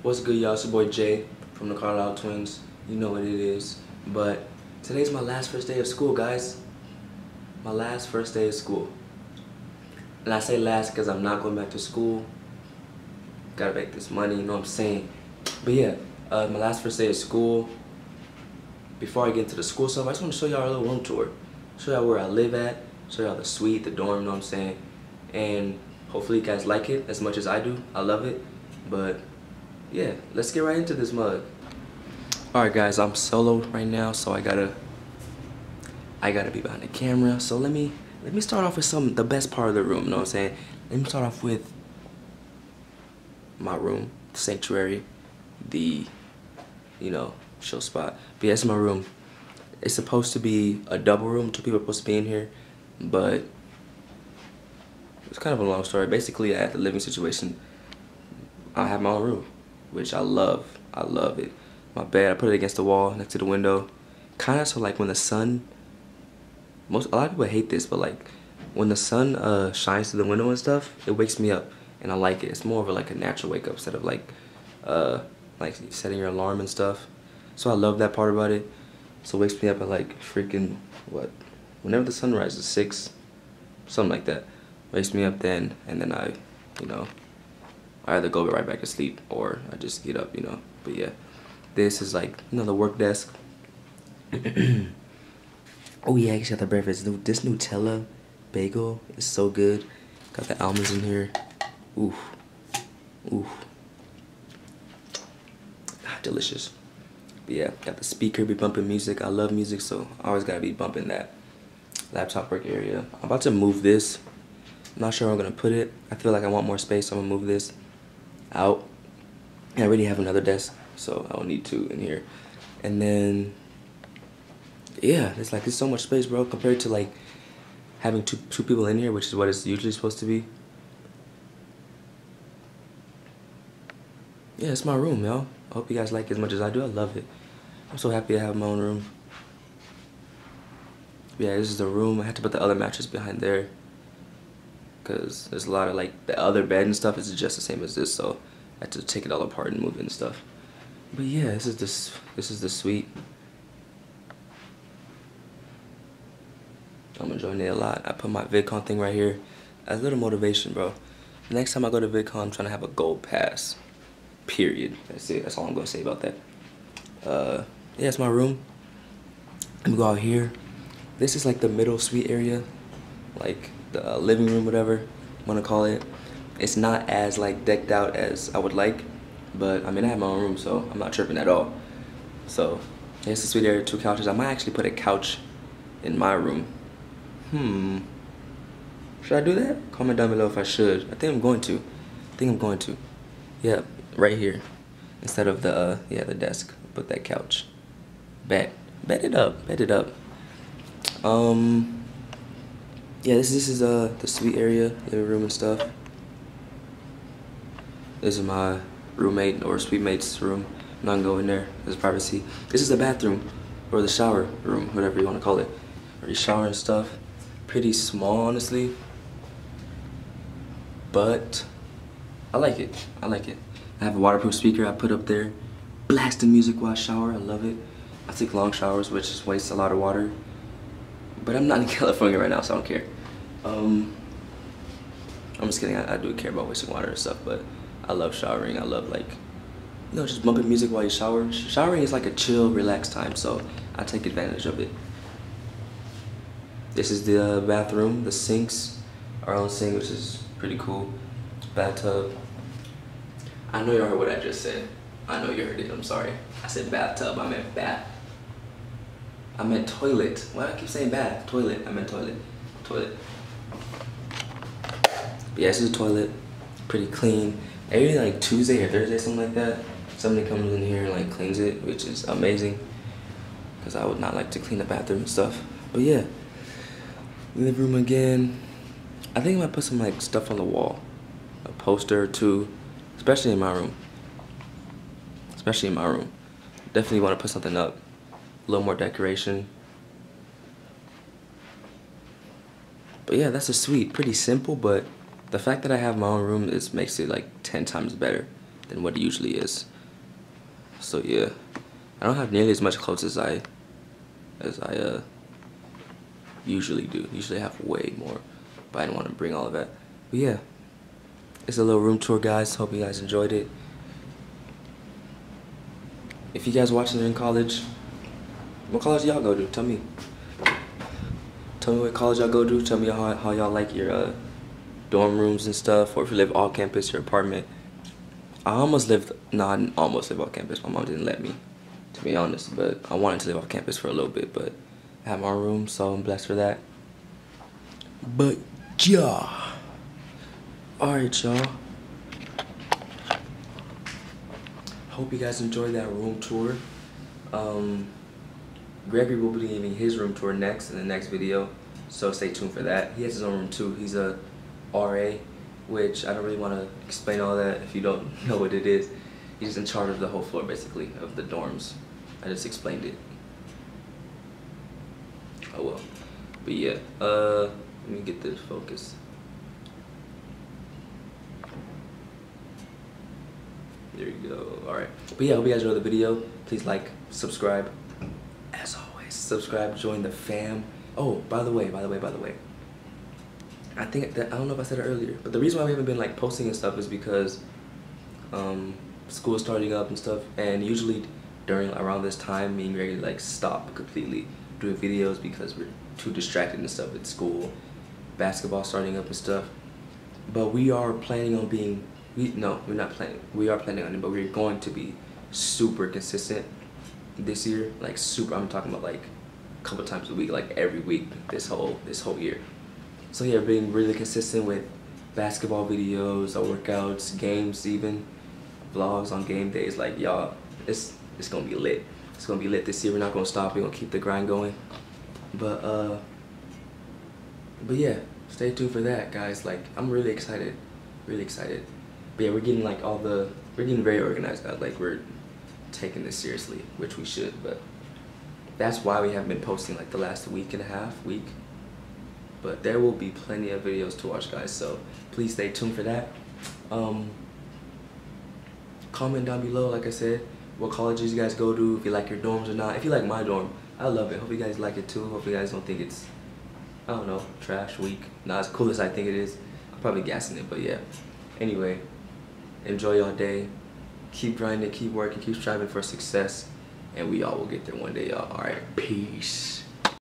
What's good, y'all? It's your boy Jae from the Carlyle Twins. You know what it is. But today's my last first day of school, guys. My last first day of school. And I say last because I'm not going back to school. Gotta make this money, you know what I'm saying? But yeah, uh, my last first day of school. Before I get into the school stuff, I just want to show y'all a little room tour. Show y'all where I live at. Show y'all the suite, the dorm, you know what I'm saying? And hopefully you guys like it as much as I do. I love it. But yeah, let's get right into this mug. Alright guys, I'm solo right now, so I gotta I gotta be behind the camera. So let me let me start off with some the best part of the room, you know what I'm saying? Let me start off with my room, the sanctuary, the you know, chill spot. But yeah, it's my room. It's supposed to be a double room, two people are supposed to be in here, but it's kind of a long story. Basically, I had the living situation. I have my own room, which I love. I love it. My bed, I put it against the wall next to the window. Kind of so like when the sun, most a lot of people hate this, but like when the sun uh, shines through the window and stuff, it wakes me up, and I like it. It's more of a, like a natural wake up instead of like, uh, like setting your alarm and stuff. So I love that part about it. So it wakes me up at like freaking what, whenever the sun rises, six, something like that. Wakes me up then, and then I, you know, I either go right back to sleep or I just get up, you know. But yeah, this is like, the work desk. oh yeah, I got the breakfast. This Nutella bagel is so good. Got the almonds in here. Oof. Oof. Ah, delicious. But yeah, got the speaker, be bumping music. I love music, so I always gotta be bumping that laptop work area. I'm about to move this. I'm not sure where I'm gonna put it. I feel like I want more space, so I'm gonna move this out. I already have another desk, so I don't need two in here. And then, yeah, it's like there's so much space, bro, compared to like having two two people in here, which is what it's usually supposed to be. Yeah, it's my room, y'all. I hope you guys like it as much as I do. I love it. I'm so happy to have my own room. Yeah, this is the room. I had to put the other mattress behind there because there's a lot of like the other bed and stuff is just the same as this, so I had to take it all apart and move it and stuff. But yeah, this is this this is the suite. I'm enjoying it a lot. I put my VidCon thing right here as a little motivation, bro. the Next time I go to VidCon, I'm trying to have a gold pass. Period. That's it. That's all I'm gonna say about that. Uh, yeah, it's my room. Let me go out here. This is like the middle suite area, like the uh, living room, whatever you want to call it. It's not as like decked out as I would like, but I mean I have my own room, so I'm not tripping at all. So here's the suite area, two couches. I might actually put a couch in my room. Hmm. Should I do that? Comment down below if I should. I think I'm going to. I think I'm going to. Yeah, right here. Instead of the, uh, yeah, the desk. Put that couch. Bet. Bet it up. Bet it up. Um, yeah, this this is uh the suite area, living room and stuff. This is my roommate or suite mate's room. I'm not gonna go in there. There's privacy. This is the bathroom or the shower room, whatever you want to call it. Where you shower and stuff. Pretty small, honestly. But I like it. I like it. I have a waterproof speaker I put up there. Blasting music while I shower. I love it. I take long showers, which wastes a lot of water. But I'm not in California right now, so I don't care. Um, I'm just kidding. I, I do care about wasting water and stuff, but I love showering. I love like, you know, just bumping music while you shower. Showering is like a chill, relaxed time, so I take advantage of it. This is the bathroom. The sinks, our own sink, which is pretty cool. Bathtub. I know you heard what I just said. I know you heard it. I'm sorry. I said bathtub. I meant bath. I meant toilet. Why do I keep saying bath? Toilet. I meant toilet. Toilet. But yeah, this is a toilet. Pretty clean. Every like Tuesday or Thursday, something like that, somebody comes in here and like cleans it, which is amazing. Because I would not like to clean the bathroom and stuff. But yeah. Living room again. I think I might put some like stuff on the wall. A poster or two. Especially in my room. Especially in my room. Definitely want to put something up a little more decoration. But yeah, that's a suite. Pretty simple, but the fact that I have my own room is makes it like 10 times better. than what it usually is. So yeah, I don't have nearly as much clothes as I as I uh, usually do. Usually I have way more, but I didn't want to bring all of that. But yeah, it's a little room tour, guys. Hope you guys enjoyed it. If you guys watching in college, what college y'all go to? Tell me. Tell me what college y'all go to. Tell me how, how y'all like your uh, dorm rooms and stuff, or if you live off campus, your apartment. I almost lived, not nah, almost lived off campus. My mom didn't let me, to be honest. But I wanted to live off campus for a little bit, but I have my room, so I'm blessed for that. But yeah, all right, y'all. Hope you guys enjoyed that room tour. Um, Gregory will be leaving his room tour next in the next video, so stay tuned for that. He has his own room too. He's a RA, which I don't really want to explain all that if you don't know what it is. He's in charge of the whole floor, basically, of the dorms. I just explained it. Oh well. But yeah, uh, let me get this focus. There you go. Alright. But yeah, I hope you guys enjoyed the video. Please like, subscribe. As always, subscribe, join the fam. Oh, by the way, by the way, by the way. I think that I don't know if I said it earlier, but the reason why we haven't been like posting and stuff is because um, school starting up and stuff, and usually during around this time, me and Greg like stop completely doing videos because we're too distracted and stuff at school, basketball starting up and stuff. But we are planning on being we no, we're not planning. We are planning on it, but we're going to be super consistent this year. Like super, I'm talking about like a couple times a week, like every week this whole this whole year. So yeah, being really consistent with basketball videos, our workouts, games, even vlogs on game days. Like y'all, it's it's gonna be lit. It's gonna be lit this year. We're not gonna stop. We're gonna keep the grind going. But uh, but yeah, stay tuned for that, guys. Like I'm really excited, really excited. But yeah, we're getting like all the we're getting very organized now. Like we're taking this seriously, which we should. But that's why we haven't been posting like the last week and a half, week. But there will be plenty of videos to watch guys so please stay tuned for that. Um, comment down below like I said what colleges you guys go to if you like your dorms or not. If you like my dorm I love it. Hope you guys like it too. Hope you guys don't think it's I don't know trash weak. Not as cool as I think it is. I'm probably gassing it but yeah. Anyway enjoy your day keep grinding keep working keep striving for success and we all will get there one day y'all. All right. Peace